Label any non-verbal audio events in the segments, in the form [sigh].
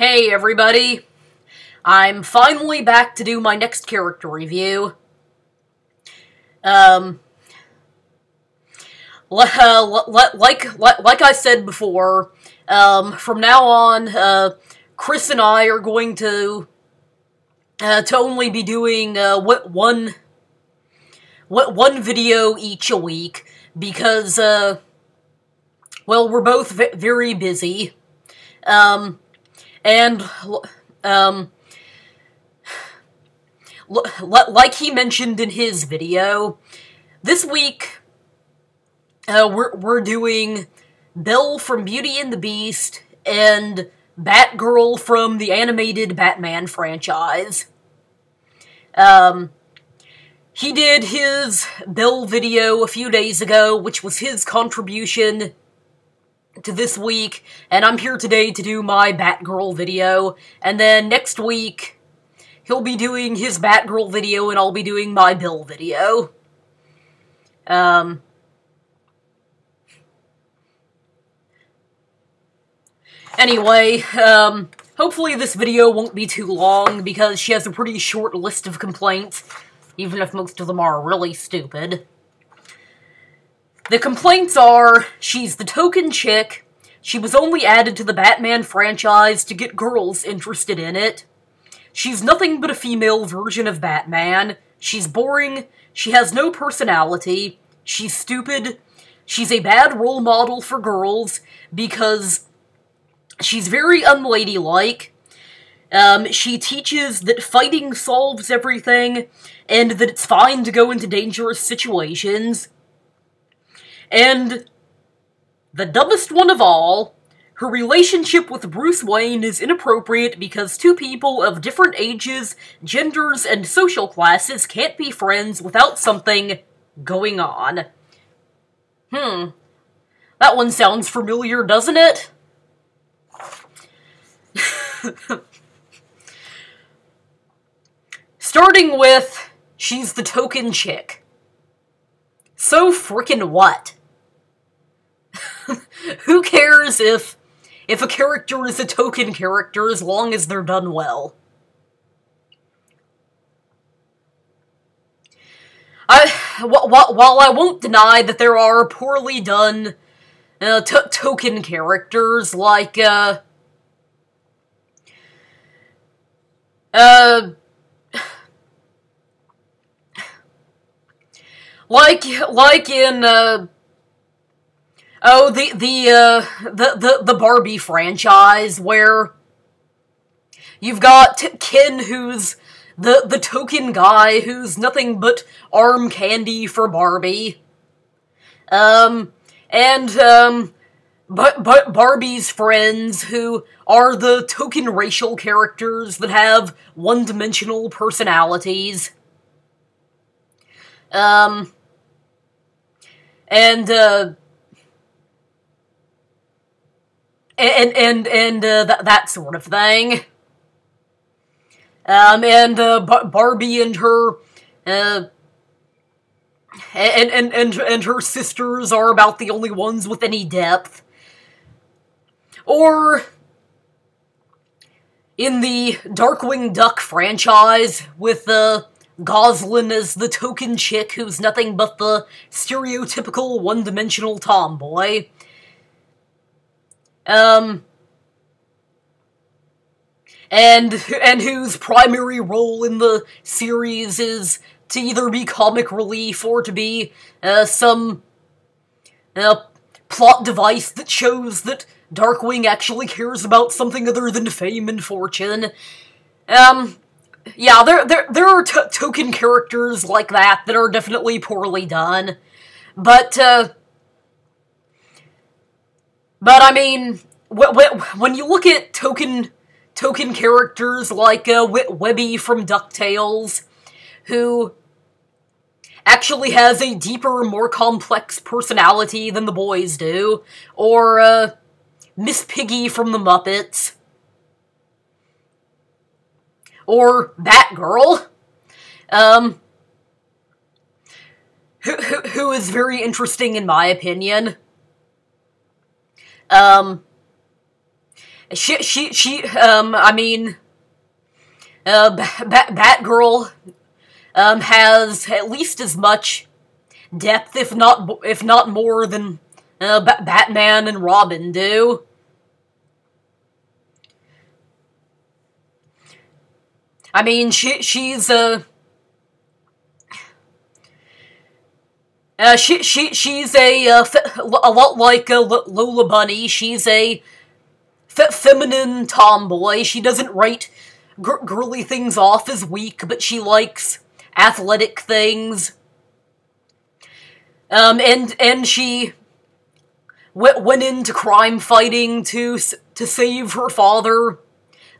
Hey everybody! I'm finally back to do my next character review. Um, uh, like, like, like I said before, um, from now on, uh, Chris and I are going to, uh, to only be doing, uh, one, one video each a week, because, uh, well, we're both very busy. Um, and, um, like he mentioned in his video, this week, uh, we're, we're doing Belle from Beauty and the Beast and Batgirl from the animated Batman franchise. Um, he did his Belle video a few days ago, which was his contribution to this week, and I'm here today to do my Batgirl video, and then next week, he'll be doing his Batgirl video, and I'll be doing my Belle video. Um... Anyway, um, hopefully this video won't be too long, because she has a pretty short list of complaints, even if most of them are really stupid. The complaints are, she's the token chick, she was only added to the Batman franchise to get girls interested in it, she's nothing but a female version of Batman, she's boring, she has no personality, she's stupid, she's a bad role model for girls, because she's very unladylike, um, she teaches that fighting solves everything, and that it's fine to go into dangerous situations, and the dumbest one of all, her relationship with Bruce Wayne is inappropriate because two people of different ages, genders, and social classes can't be friends without something going on. Hmm. That one sounds familiar, doesn't it? [laughs] Starting with, she's the token chick. So frickin' what? [laughs] Who cares if if a character is a token character as long as they're done well? I while I won't deny that there are poorly done uh, token characters like uh uh [sighs] like like in uh Oh, the the uh the the the Barbie franchise where you've got Ken who's the the token guy who's nothing but arm candy for Barbie. Um and um but but Barbie's friends who are the token racial characters that have one-dimensional personalities. Um and uh and and and uh, th that sort of thing. Um, and uh, Barbie and her, uh, and and and and her sisters are about the only ones with any depth. Or in the Darkwing Duck franchise, with uh, Gosalyn as the token chick who's nothing but the stereotypical one-dimensional tomboy. Um, and and whose primary role in the series is to either be comic relief or to be uh, some uh, plot device that shows that Darkwing actually cares about something other than fame and fortune. Um, yeah, there there there are token characters like that that are definitely poorly done, but uh, but I mean, when you look at token token characters like uh, Webby from DuckTales, who actually has a deeper, more complex personality than the boys do, or uh, Miss Piggy from the Muppets, or Batgirl, um, who, who, who is very interesting in my opinion. Um, she, she, she, um, I mean, uh, Bat Batgirl, um, has at least as much depth, if not, if not more than, uh, ba Batman and Robin do. I mean, she, she's, uh, Uh, she she she's a uh, a lot like uh, Lola Bunny. She's a feminine tomboy. She doesn't write gr girly things off as weak, but she likes athletic things. Um, and and she went went into crime fighting to to save her father,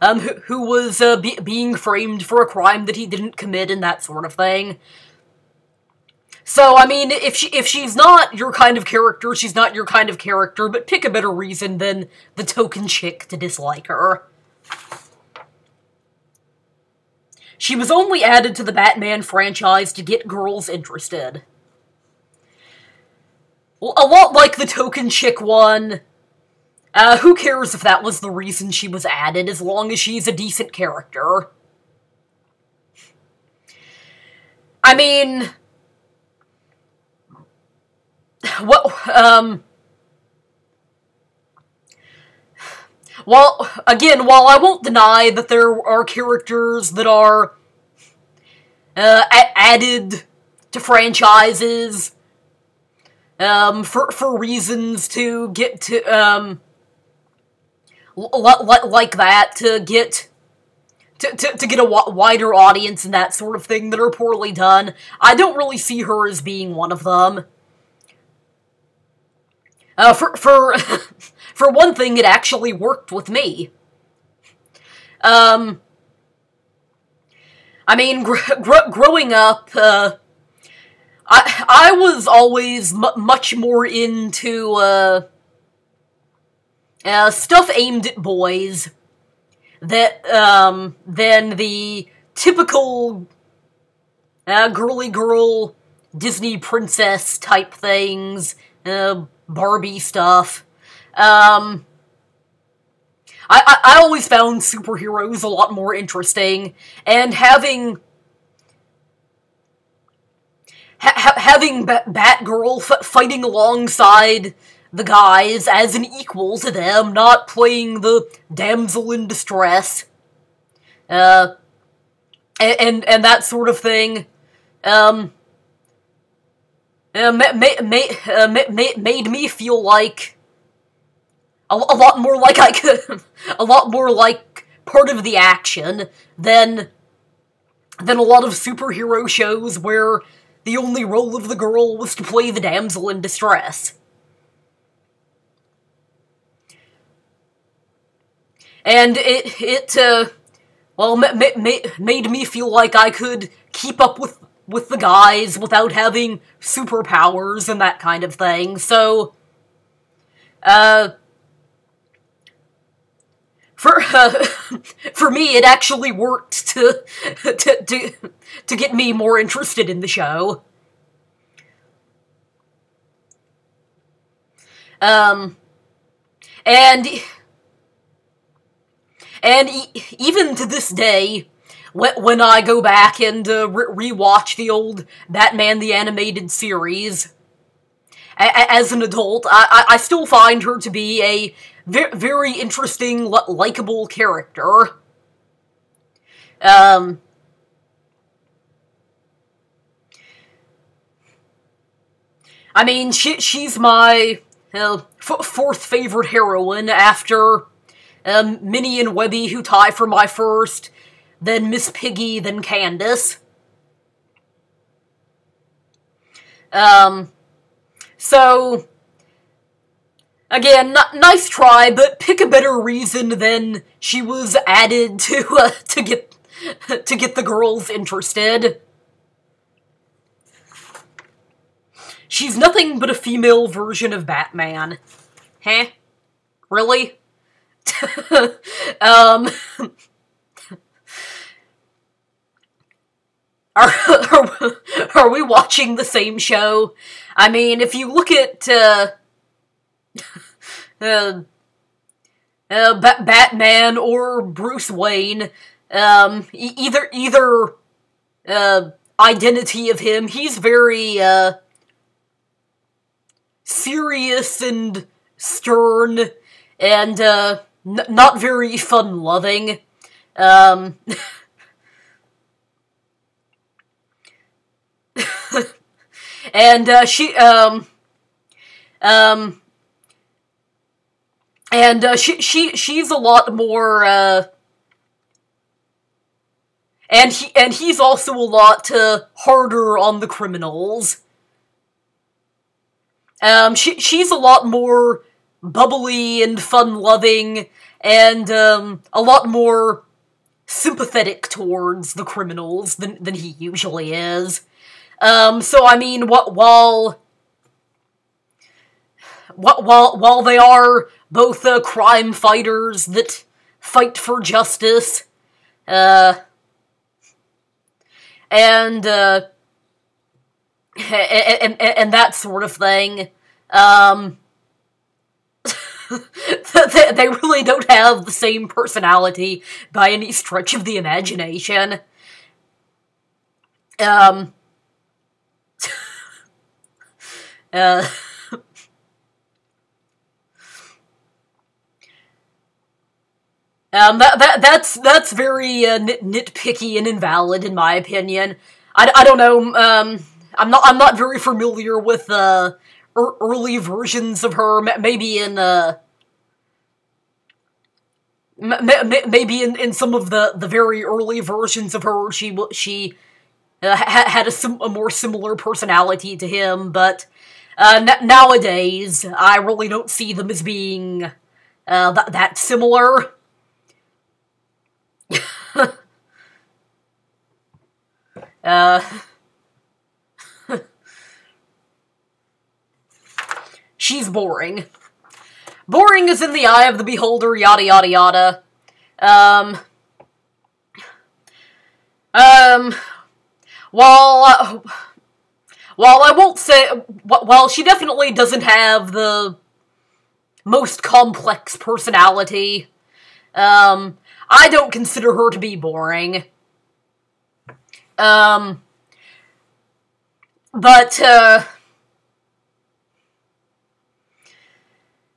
um, who, who was uh, be being framed for a crime that he didn't commit and that sort of thing. So, I mean, if she if she's not your kind of character, she's not your kind of character, but pick a better reason than the token chick to dislike her. She was only added to the Batman franchise to get girls interested. A lot like the token chick one, uh, who cares if that was the reason she was added, as long as she's a decent character. I mean, well, um... Well, again, while I won't deny that there are characters that are uh, added to franchises um, for for reasons to get to um, like that to get to, to, to get a wider audience and that sort of thing that are poorly done. I don't really see her as being one of them. Uh, for for [laughs] for one thing, it actually worked with me. Um, I mean, gr gr growing up, uh, I I was always much more into uh, uh, stuff aimed at boys that um, than the typical uh, girly girl Disney princess type things. Uh, Barbie stuff. Um, I, I, I always found superheroes a lot more interesting, and having ha having ba Batgirl fighting alongside the guys as an equal to them, not playing the damsel in distress, uh, and, and, and that sort of thing, um, uh, ma ma ma uh, ma made me feel like a, a lot more like I could, [laughs] a lot more like part of the action than than a lot of superhero shows where the only role of the girl was to play the damsel in distress. And it, it, uh, well, ma ma made me feel like I could keep up with with the guys without having superpowers and that kind of thing. So, uh, for uh, [laughs] for me, it actually worked to [laughs] to to to get me more interested in the show. Um, and and e even to this day, when I go back and uh, re rewatch the old Batman the Animated Series, as an adult, I, I still find her to be a very interesting, likable character. Um, I mean, she, she's my uh, fourth favorite heroine after um, Minnie and Webby, who tie for my first, then Miss Piggy, then Candace. Um, so, again, nice try, but pick a better reason than she was added to, [laughs] uh, to get, [laughs] to get the girls interested. She's nothing but a female version of Batman. Huh? Really? [laughs] um... Are, are, [laughs] are we watching the same show? I mean, if you look at, uh, [laughs] uh, uh, ba Batman or Bruce Wayne, um, e either either uh, identity of him. He's very uh, serious and stern, and uh, not very fun-loving. Um, [laughs] and uh, she um um and uh, she she she's a lot more uh and he and he's also a lot uh, harder on the criminals. Um, she she's a lot more bubbly and fun-loving, and um, a lot more sympathetic towards the criminals than than he usually is. Um, so I mean, what while what while while they are both uh, crime fighters that fight for justice, uh, and uh, and, and, and that sort of thing, um, [laughs] they really don't have the same personality by any stretch of the imagination. Um, uh, [laughs] um, that, that, that's, that's very, uh, nit nitpicky and invalid in my opinion. I, I don't know, um, I'm not, I'm not very familiar with, uh, er early versions of her, maybe in, uh, maybe in, in some of the, the very early versions of her, she, she, uh, had a, a, more similar personality to him, but uh, nowadays, I really don't see them as being uh, th that similar. [laughs] uh, [laughs] she's boring. Boring is in the eye of the beholder, yada yada yada. Um, um, while, uh, while I won't say, while she definitely doesn't have the most complex personality, um, I don't consider her to be boring. Um, but, uh,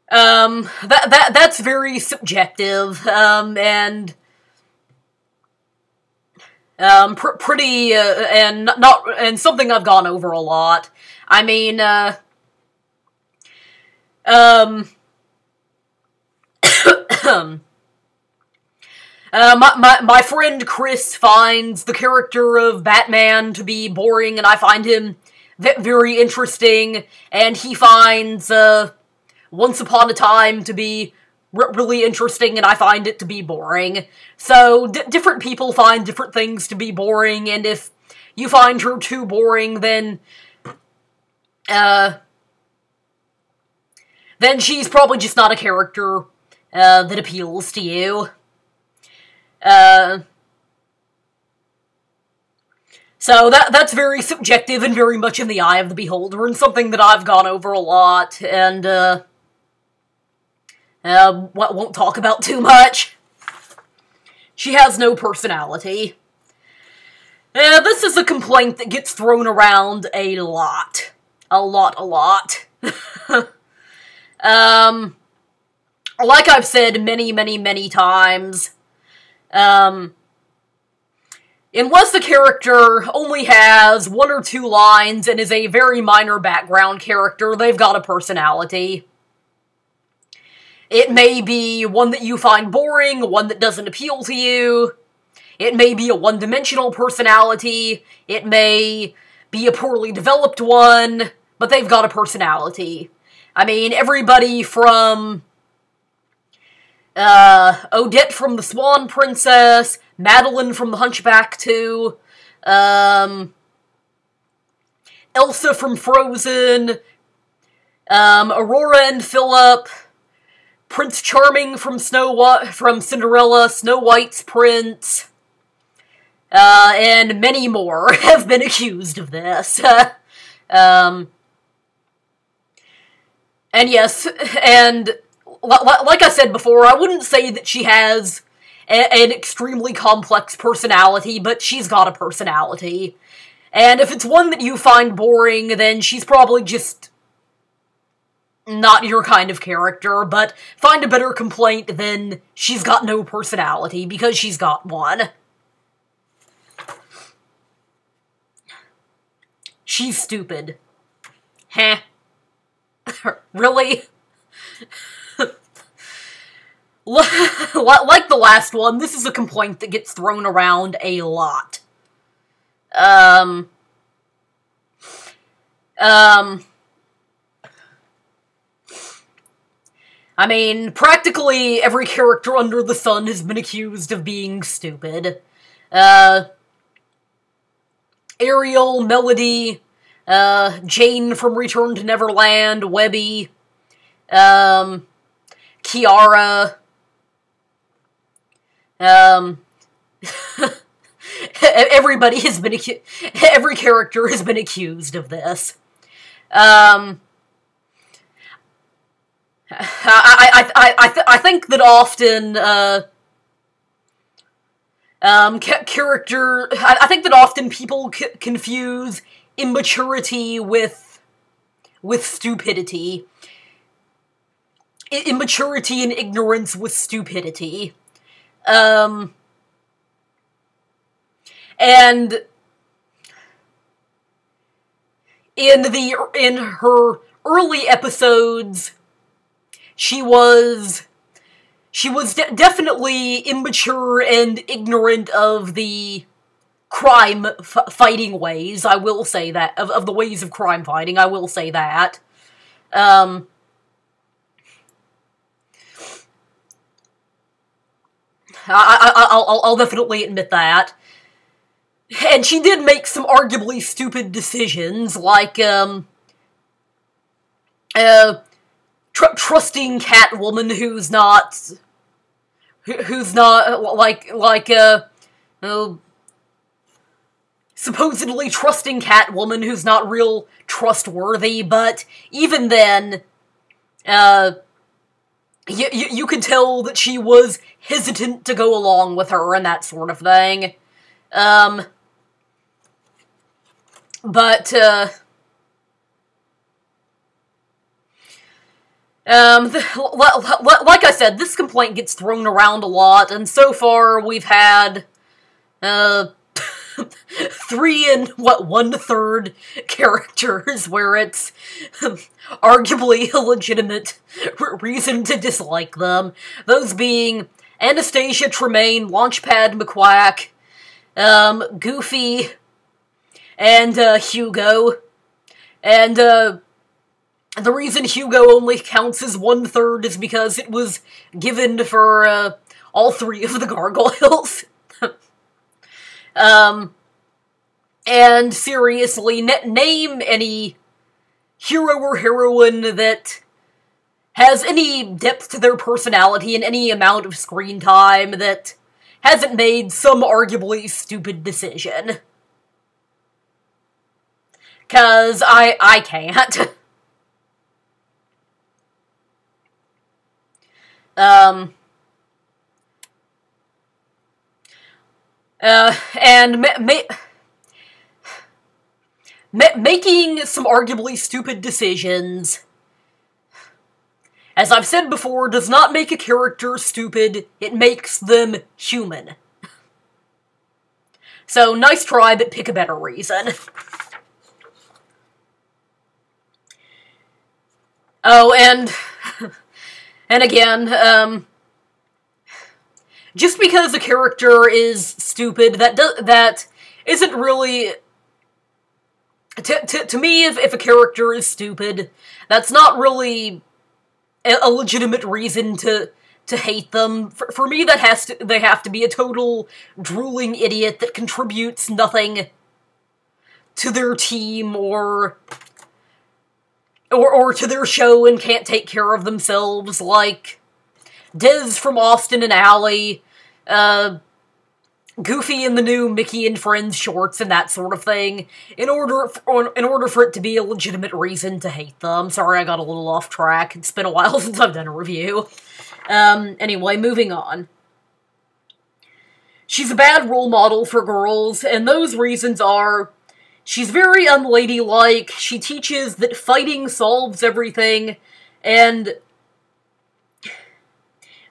um, that, that, that's very subjective, um, and, um, pr pretty, uh, and not, and something I've gone over a lot. I mean, uh, um, [coughs] uh, my, my, my friend Chris finds the character of Batman to be boring, and I find him very interesting, and he finds, uh, Once Upon a Time to be really interesting and I find it to be boring. So, different people find different things to be boring, and if you find her too boring, then, uh, then she's probably just not a character, uh, that appeals to you. Uh, so that that's very subjective and very much in the eye of the beholder, and something that I've gone over a lot, and, uh, uh, won't talk about too much. She has no personality. Uh, this is a complaint that gets thrown around a lot. A lot, a lot. [laughs] um, like I've said many, many, many times, um, unless the character only has one or two lines and is a very minor background character, they've got a personality. It may be one that you find boring, one that doesn't appeal to you. It may be a one-dimensional personality. It may be a poorly developed one, but they've got a personality. I mean, everybody from uh, Odette from the Swan Princess, Madellaine from the Hunchback 2, um, Elsa from Frozen, um, Aurora and Philip, Prince Charming from Snow White, from Cinderella, Snow White's prince, uh, and many more [laughs] have been accused of this. [laughs] um, and yes, and like I said before, I wouldn't say that she has an extremely complex personality, but she's got a personality. And if it's one that you find boring, then she's probably just not your kind of character, but find a better complaint than she's got no personality, because she's got one. She's stupid. Heh. [laughs] really? [laughs] like the last one, this is a complaint that gets thrown around a lot. Um... Um... I mean, practically every character under the sun has been accused of being stupid. Uh, Ariel, Melody, uh, Jane from Return to Neverland, Webby, um, Kiara, um, [laughs] everybody has been every character has been accused of this. Um, I, I, I, th I think that often, uh, um, character, I, I, think that often people confuse immaturity with, with stupidity. I immaturity and ignorance with stupidity. Um, and in the, in her early episodes, she was she was de definitely immature and ignorant of the crime fighting ways. I will say that of of the ways of crime fighting. I will say that. Um, I, I, I'll, I'll definitely admit that. And she did make some arguably stupid decisions, like, um, uh, tr trusting Catwoman who's not who's not like like uh, uh supposedly trusting Catwoman who's not real trustworthy, but even then, uh, you, you, you could tell that she was hesitant to go along with her and that sort of thing. Um, but, uh, Um, like I said, this complaint gets thrown around a lot, and so far we've had, uh, [laughs] three and, what, one-third characters where it's arguably a legitimate reason to dislike them. Those being Anastasia Tremaine, Launchpad McQuack, um, Goofy, and, uh, Hugo, and, uh, the reason Hugo only counts as one third is because it was given for uh, all three of the [laughs] gargoyles. [laughs] um, and seriously, name any hero or heroine that has any depth to their personality and any amount of screen time that hasn't made some arguably stupid decision. Cause I I can't. [laughs] Um, uh, and ma ma ma making some arguably stupid decisions, as I've said before, does not make a character stupid, it makes them human. So, nice try, but pick a better reason. [laughs] Oh, and [laughs] and again, um, just because a character is stupid, that do that isn't really to, to, to me, if, if a character is stupid, that's not really a, a legitimate reason to to hate them. For, for me, that has to they have to be a total drooling idiot that contributes nothing to their team or or, or to their show and can't take care of themselves, like Dez from Austin and Ally, uh, Goofy in the new Mickey and Friends shorts and that sort of thing, in order for, in order for it to be a legitimate reason to hate them. Sorry, I got a little off track. It's been a while [laughs] since I've done a review. Um, anyway, moving on. She's a bad role model for girls, and those reasons are she's very unladylike, she teaches that fighting solves everything, and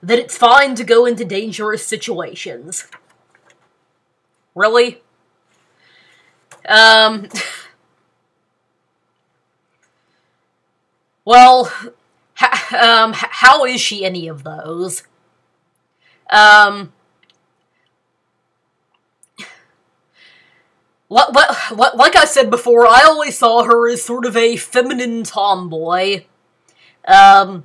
that it's fine to go into dangerous situations. Really? Um. [laughs] Well, um, how is she any of those? Um. Like I said before, I always saw her as sort of a feminine tomboy, um,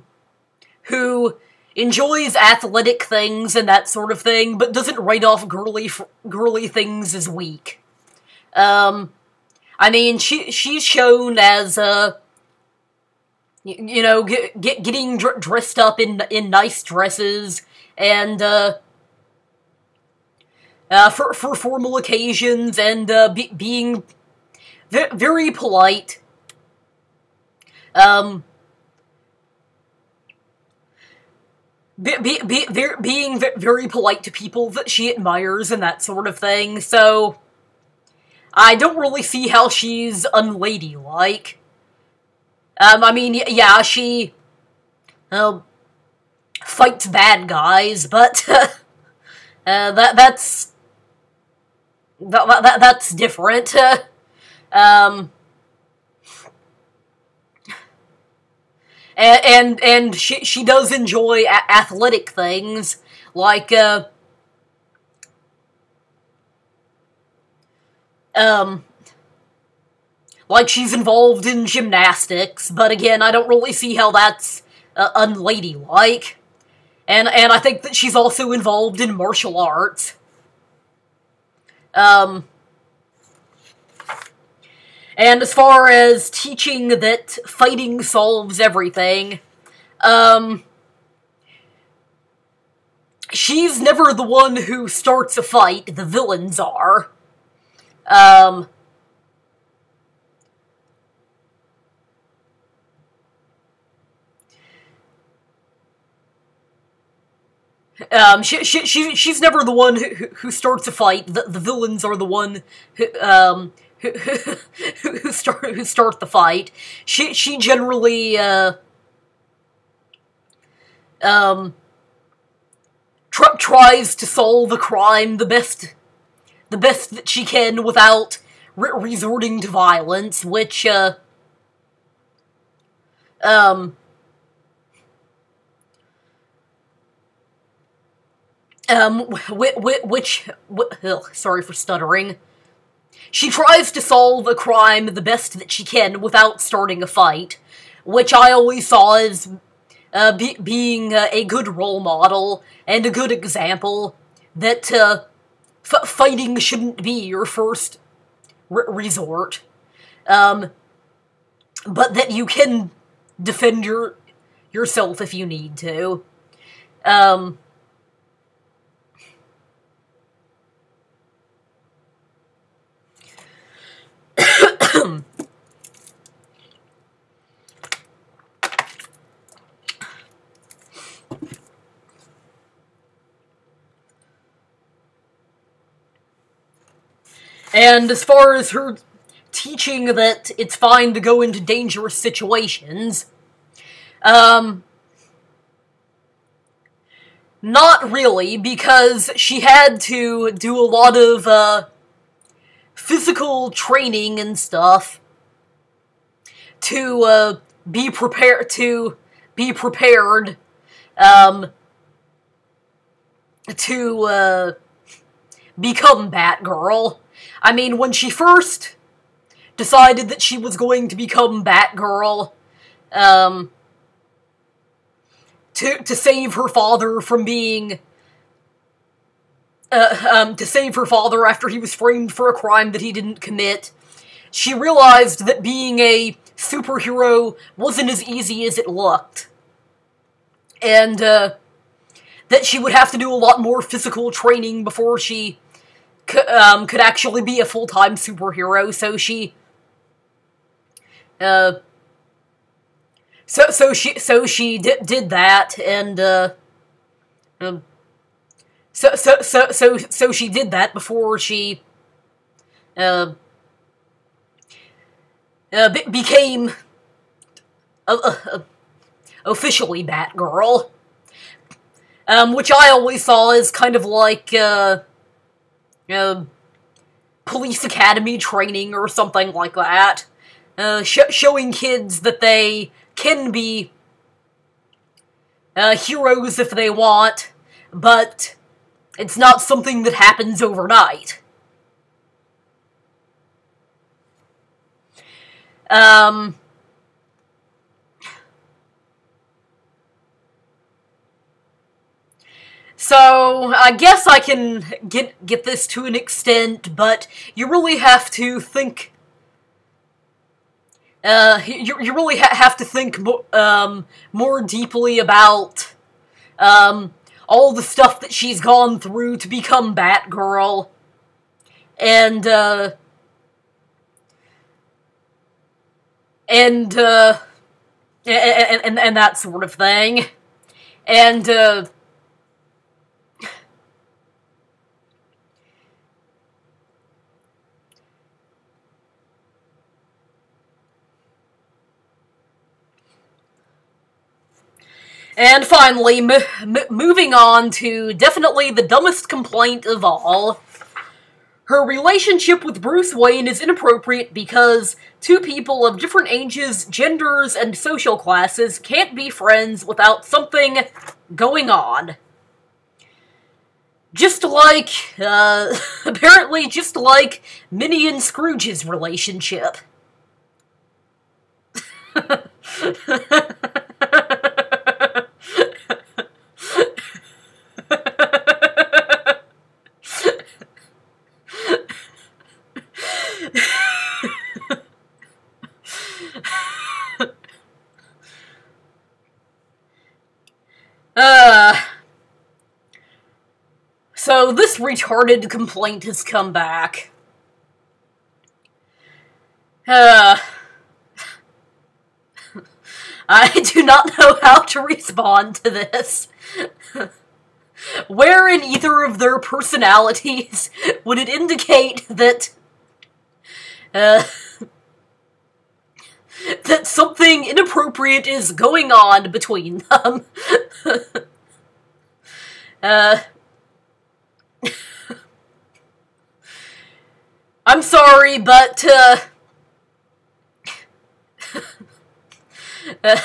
who enjoys athletic things and that sort of thing, but doesn't write off girly girly things as weak. Um, I mean, she she's shown as uh, you, know, get, get getting dr dressed up in in nice dresses and uh, uh, for for formal occasions and uh, be, being very polite. Um, be, be, be, being very polite to people that she admires and that sort of thing, so I don't really see how she's unladylike. Um, I mean, yeah, she uh, fights bad guys, but [laughs] uh, that that's that, that that's different. [laughs] um, and and, and she she does enjoy athletic things like uh, um like she's involved in gymnastics, but again, I don't really see how that's uh, unladylike. And and I think that she's also involved in martial arts. Um and as far as teaching that fighting solves everything, um, she's never the one who starts a fight, the villains are. Um, Um, she, she, she, she's never the one who, who starts a fight. The, the villains are the one who, um, [laughs] who, who, start who start the fight. She she generally uh, um tr tries to solve a crime the best the best that she can without re resorting to violence, which uh, um um which, which, which ugh, sorry for stuttering she tries to solve a crime the best that she can without starting a fight, which I always saw as uh, be being uh, a good role model and a good example that uh, fighting shouldn't be your first resort, um, but that you can defend your yourself if you need to. Um, And as far as her teaching that it's fine to go into dangerous situations, um, not really, because she had to do a lot of, uh, physical training and stuff to, uh, be prepared, to be prepared, um, to, uh, become Batgirl. I mean, when she first decided that she was going to become Batgirl, um, to, to save her father from being, uh, um, to save her father after he was framed for a crime that he didn't commit, she realized that being a superhero wasn't as easy as it looked. And, uh, that she would have to do a lot more physical training before she um, could actually be a full-time superhero, so she, uh, so so she so she did did that, and uh, um, so so so so so she did that before she, uh, uh be became, uh, officially Batgirl. Um, which I always saw as kind of like, uh, uh, police academy training or something like that. Uh, sh showing kids that they can be uh, heroes if they want, but it's not something that happens overnight. Um, So, I guess I can get get this to an extent, but you really have to think... Uh, you, you really ha have to think mo um, more deeply about um, all the stuff that she's gone through to become Batgirl. And, uh... And, uh... And, and, and that sort of thing. And, uh... And finally, moving on to definitely the dumbest complaint of all. Her relationship with Bruce Wayne is inappropriate because two people of different ages, genders, and social classes can't be friends without something going on. Just like, uh, [laughs] apparently just like Minnie and Scrooge's relationship. [laughs] Uh, so retarded complaint has come back. Uh, I do not know how to respond to this. Where in either of their personalities would it indicate that, uh, that something inappropriate is going on between them. [laughs] uh, I'm sorry, but, uh, [laughs] uh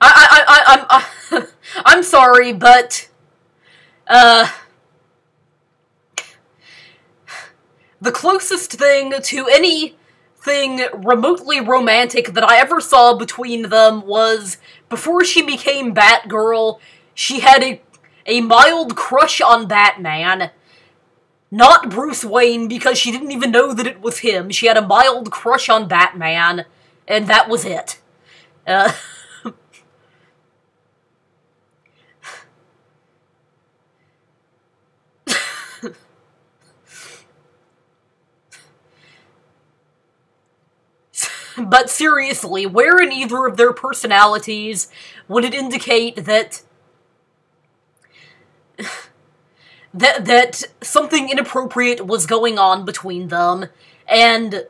I, I, I, I'm, I, [laughs] I'm sorry, but, uh, the closest thing to anything remotely romantic that I ever saw between them was before she became Batgirl, she had a, a mild crush on Batman. Not Bruce Wayne, because she didn't even know that it was him. She had a mild crush on Batman, and that was it. Uh, But seriously, where in either of their personalities would it indicate that that that something inappropriate was going on between them and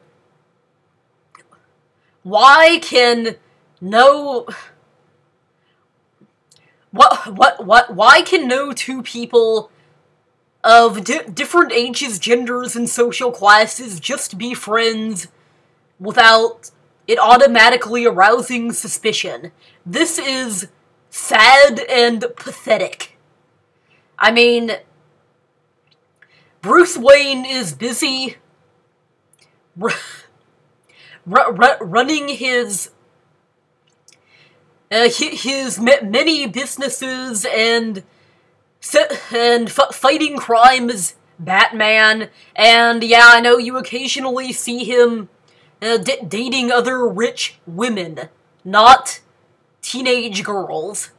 why can no what what what why can no two people of di different ages, genders, and social classes just be friends without it automatically arousing suspicion. This is sad and pathetic. I mean, Bruce Wayne is busy running his uh, his many businesses and and fighting crimes, Batman, and yeah, I know you occasionally see him uh, dating other rich women, not teenage girls.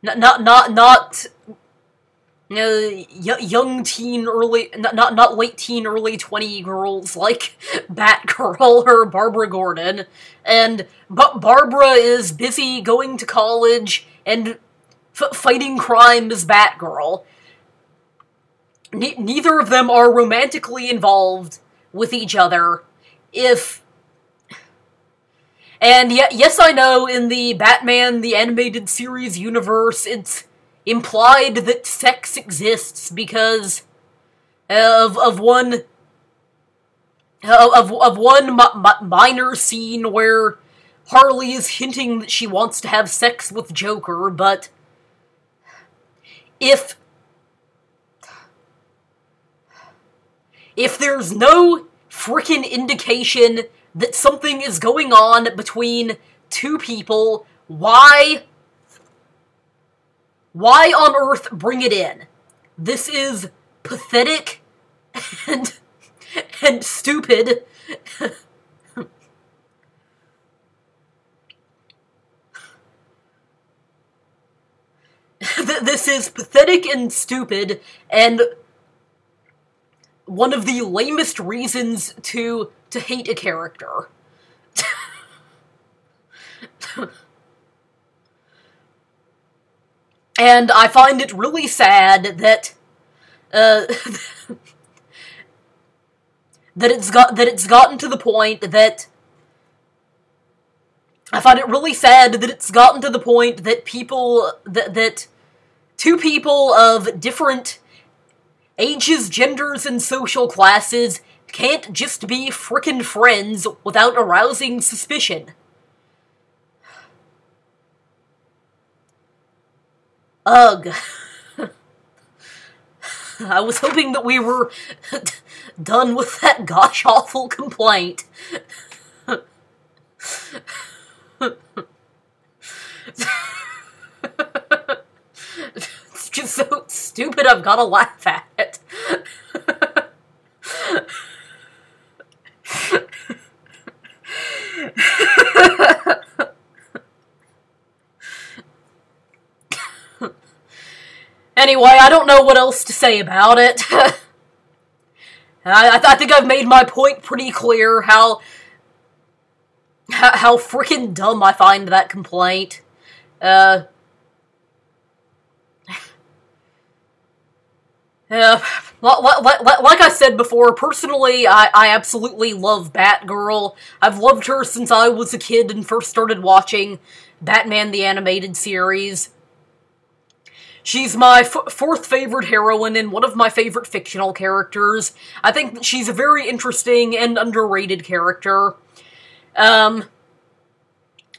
Not, not, not, uh, young teen, early, not, not, not late teen, early 20 girls like [laughs] Batgirl or Barbara Gordon. And but Barbara is busy going to college and fighting crime as Batgirl. Ne neither of them are romantically involved with each other. If and yes, I know in the Batman the Animated Series universe, it's implied that sex exists because of of one of of one minor scene where Harley is hinting that she wants to have sex with Joker, but if if there's no freaking indication that something is going on between two people, why why on earth bring it in? This is pathetic and and stupid. this is pathetic and stupid and one of the lamest reasons to to hate a character. [laughs] And I find it really sad that uh, [laughs] that it's got that it's gotten to the point that I find it really sad that it's gotten to the point that people that that two people of different ages, genders, and social classes can't just be frickin' friends without arousing suspicion. Ugh. I was hoping that we were done with that gosh awful complaint. it's just so stupid I've gotta laugh at it. Anyway, I don't know what else to say about it. [laughs] I, I, think I've made my point pretty clear how how, freaking dumb I find that complaint. Uh, [sighs] yeah, like I said before, personally, I, I absolutely love Batgirl. I've loved her since I was a kid and first started watching Batman the Animated Series. She's my fourth favorite heroine and one of my favorite fictional characters. I think she's a very interesting and underrated character. Um,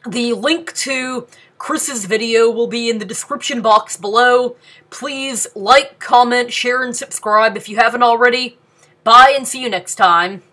the link to Chris's video will be in the description box below. Please like, comment, share, and subscribe if you haven't already. Bye and see you next time.